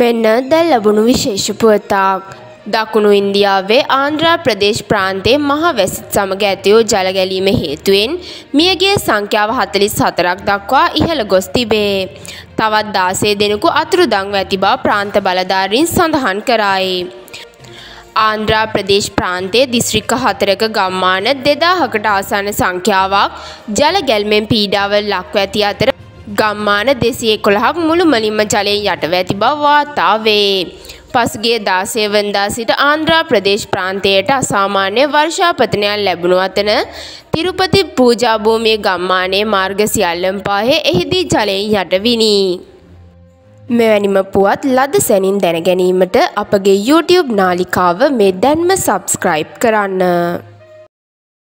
මෙන්න දැන් ලැබුණු විශේෂ පුවතක්. දකුණු ඉන්දියාවේ ආන්ධ්‍රා ප්‍රදේශ ප්‍රාන්තයේ මහ වැසිත් සමග ඇති වූ ජල ගැලීම හේතුවෙන් මියගිය සංඛ්‍යාව 44ක් දක්වා ඉහළ ගොස් තිබේ. තවත් 16 දෙනෙකු අතුරුදන්ව ඇති බව ප්‍රාන්ත බලධාරීන් සඳහන් කරයි. ආන්ධ්‍රා ප්‍රදේශ ප්‍රාන්තයේ දිස්ත්‍රික්ක හතරක ගම්මාන 2000කට ආසන්න සංඛ්‍යාවක් ජල ගැල්මෙන් පීඩාවට ලක්ව ඇති අතර ගම්මාන 211ක් මුළුමනින්ම ජලයෙන් යටව ඇති බව වාර්තා වේ. පසුගිය 16 වෙනිදා සිට ආන්ධ්‍රා ප්‍රදේශ ප්‍රාන්තයට අසාමාන්‍ය වර්ෂාපතනයක් ලැබුණු අතර තිරුපති පූජා භූමියේ ගම්මානයේ මාර්ග සියල්ලම පාහේ එහිදී ජලයෙන් යටවිනි. මෙවැනිම පුවත් ලද සැනින් දැනගැනීමට අපගේ YouTube නාලිකාව මේ දැන්ම සබස්ක්‍රයිබ් කරන්න.